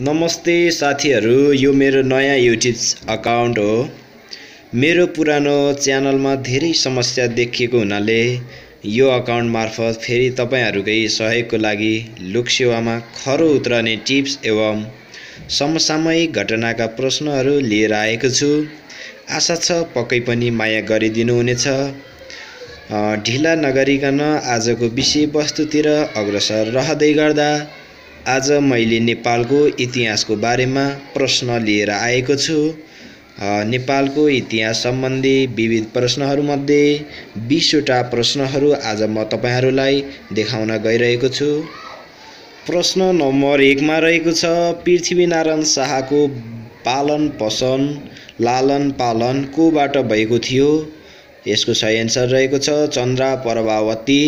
नमस्ते साथीहरू यो मेरो नयाँ युट्युब अकाउन्ट हो। मेरो पुरानो च्यानलमा धेरै समस्या देखिएको हुनाले यो अकाउन्ट मार्फत फेरि तपाईँहरूकै सहयोगको लागि लोकसेवामा खरो उत्रने टिप्स एवं समसामयिक घटनाका प्रश्नहरू लिएर आएको छु। आशा छ पक्कै पनि माया गरिदिनुहुनेछ। ढिला नगरिकन आजको विषयवस्तुतिर अग्रसर रहँदै गर्दा आज मैले नेपालको इतिहासको बारेमा प्रश्न लिएर आएको छु। नेपालको इतिहास सम्बन्धी विविध प्रश्नहरूमध्ये बिसवटा प्रश्नहरू आज म तपाईँहरूलाई देखाउन गइरहेको छु। प्रश्न नम्बर एकमा रहेको छ पृथ्वीनारायण शाहको पालन पोषण लालन पालन कोबाट भएको थियो। यसको सही एन्सर रहेको छ चन्द्रा प्रभावती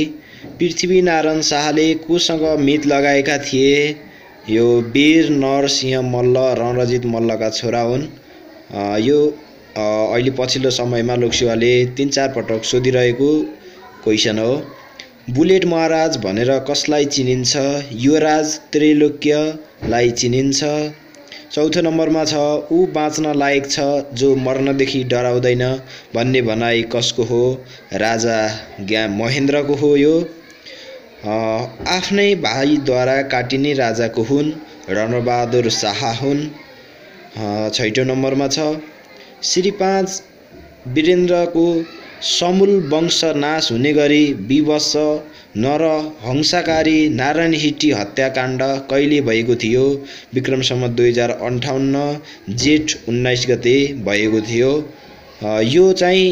पृथ्वीनारायण शाहले कोसँग मित लगाएका थिए। यो वीर नरसिंह मल्ल रणरजित मल्लका छोरा हुन्। यो अहिले पछिल्लो समयमा लोकसेवाले तिन चार पटक सोधिरहेको क्वेसन हो। बुलेट महाराज भनेर कसलाई चिनिन्छ? युवराज त्रैलोक्यलाई चिनिन्छ? चौथो नम्बरमा छ ऊ बाँच्न लायक छ जो मर्नदेखि डराउँदैन भन्ने भनाइ कसको हो? राजा ज्ञा महेन्द्रको हो यो। आफ्नै भाइद्वारा काटिने राजाको हुन् रणबहादुर शाह हुन्। छैटौँ नम्बरमा छ श्री पाँच वीरेन्द्रको समूल वंश नाश हुने गरी विवश नरहंसाकारी नारायण हिट्टी हत्याकाण्ड कहिले भएको थियो? विक्रमसम्म दुई हजार अन्ठाउन्न जेठ उन्नाइस गते भएको थियो। यो चाहिँ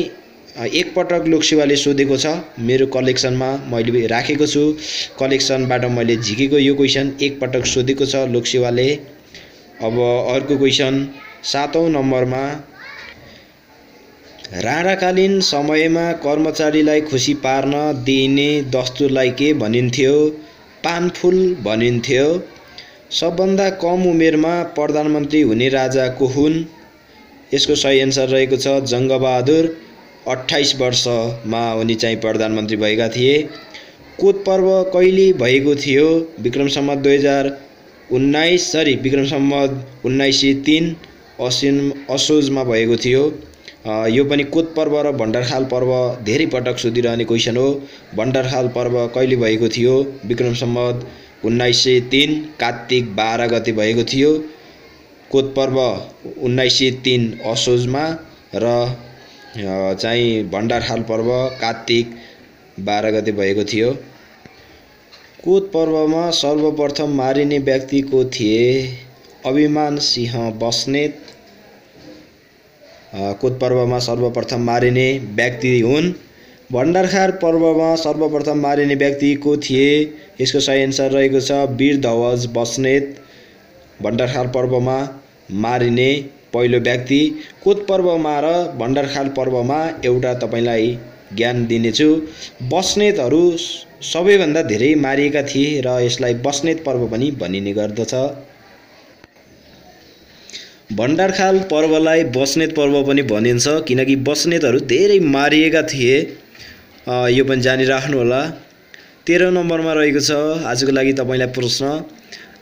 एकपटक लोकसेवाले सोधेको छ। मेरो कलेक्सनमा मैले राखेको छु। कलेक्सनबाट मैले झिकेको यो क्वेसन एकपटक सोधेको छ लोकसेवाले। अब अर्को क्वेसन सातौँ नम्बरमा राणाकालीन समयमा कर्मचारीलाई खुसी पार्न दिइने दस्तुरलाई के भनिन्थ्यो? पानफुल भनिन्थ्यो। सबभन्दा कम उमेरमा प्रधानमन्त्री हुने राजा को हुन्? यसको सही एन्सर रहेको छ जङ्गबहादुर। अठाइस वर्षमा उनी चाहिँ प्रधानमन्त्री भएका थिए। कोत पर्व कहिले भएको थियो? विक्रमसम्म दुई हजार उन्नाइस सरी विक्रमसम्म उन्नाइस सय तिन असिन असोजमा भएको थियो। यो पनि कोत पर्व र भण्डारखाल पर्व धेरै पटक सोधिरहने क्वेसन हो। भण्डारखाल पर्व कहिले भएको थियो? विक्रम सम्मत उन्नाइस सय तिन कार्तिक बाह्र गते भएको थियो। कोत पर्व? उन्नाइस सय तिन असोजमा र चाहिँ भण्डारखाल पर्व कार्तिक बाह्र गते भएको थियो। कोत पर्वमा सर्वप्रथम मारिने व्यक्ति को थिए अभिमान सिंह बस्नेत। कोत पर्वमा सर्वप्रथम मारिने व्यक्ति हुन्। भण्डारखार पर्वमा सर्वप्रथम मारिने व्यक्ति को थिए? यसको सही एन्सर रहेको छ वीर ध्वज बस्नेत। भण्डारखाल पर्वमा मारिने पहिलो व्यक्ति। कोत पर्वमा र भण्डारखाल पर्वमा एउटा तपाईँलाई ज्ञान दिनेछु। बस्नेतहरू सबैभन्दा धेरै मारिएका थिए र यसलाई बस्नेत पर्व पनि भनिने गर्दछ। भण्डारखाल पर्वलाई बस्नेत पर्व पनि भनिन्छ किनकि बस्नेतहरू धेरै मारिएका थिए। यो पनि जानिराख्नु होला। तेह्र नम्बरमा रहेको छ आजको लागि तपाईँलाई प्रश्न।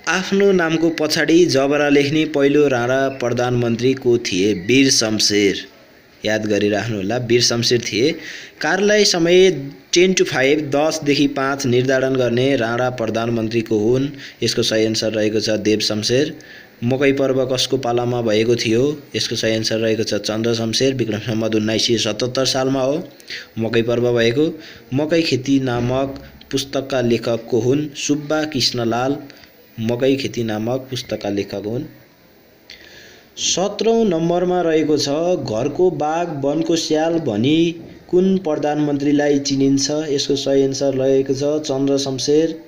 आफ्नो नामको पछाडि जबरा लेख्ने पहिलो राणा प्रधानमन्त्री को थिए वीर शमशेर। याद गरिराख्नु होला वीर शमशेर थिए। कार्यालय समय टेन टु फाइभ दसदेखि पाँच निर्धारण गर्ने राणा प्रधानमन्त्रीको हुन्। यसको सही एन्सर रहेको छ देव शमशेर। मकै पर्व कसको पालामा भएको थियो? यसको सही एन्सर रहेको छ चन्द्र शमशेर विक्रम सम्मत उन्नाइस सय सतहत्तर सालमा हो। मकै पर्व भएको मकै खेती नामक पुस्तकका लेखक को हुन् सुब्बा कृष्णलाल। मकै खेती नामक पुस्तकका लेखक हुन्। सत्रौँ नम्बरमा रहेको छ घरको बाघ वनको स्याल भनी कुन प्रधानमन्त्रीलाई चिनिन्छ? यसको सही एन्सर रहेको छ चन्द्र शमशेर।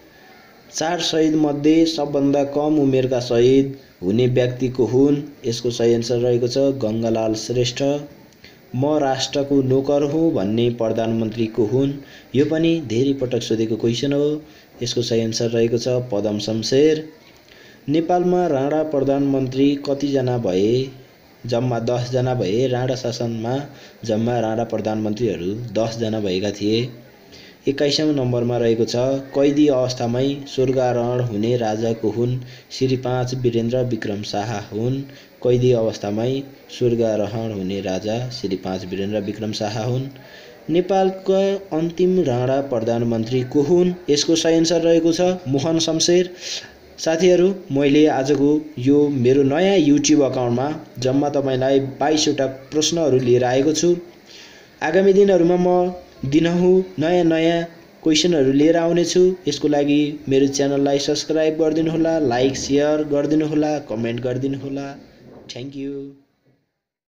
चार शहीदमध्ये सबभन्दा कम उमेरका शहीद हुने व्यक्तिको हुन् यसको सही एन्सर रहेको छ। गङ्गालाल श्रेष्ठ म राष्ट्रको नोकर हुँ भन्ने प्रधानमन्त्रीको हुन् यो पनि धेरै पटक सोधेको क्वेसन हो। यसको सही एन्सर रहेको छ पदम शमशेर। नेपालमा राणा प्रधानमन्त्री कतिजना भए? जम्मा दसजना भए? राणा शासनमा जम्मा राणा प्रधानमन्त्रीहरू दसजना भएका थिए। एक्काइसौँ नम्बरमा रहेको छ। कैदी अवस्थामै स्वर्गारोहण हुने राजा को हुन् श्री पाँच वीरेन्द्र विक्रम शाह हुन्। कैदी अवस्थामै स्वर्गारोहण हुने राजा श्री पाँच वीरेन्द्र विक्रम शाह हुन्। नेपालका अन्तिम राणा प्रधानमन्त्री को हुन्? यसको सही एन्सर रहेको छ मोहन शमशेर। साथीहरू मैले आजको यो मेरो नयाँ युट्युब अकाउन्टमा जम्मा तपाईँलाई बाइसवटा प्रश्नहरू लिएर आएको छु। आगामी दिनहरूमा म दिनहुँ नयाँ नयाँ क्वेसनहरू लिएर आउनेछु। यसको लागि मेरो च्यानललाई सब्सक्राइब गरिदिनुहोला लाइक सेयर गरिदिनुहोला कमेन्ट गरिदिनुहोला। Thank you.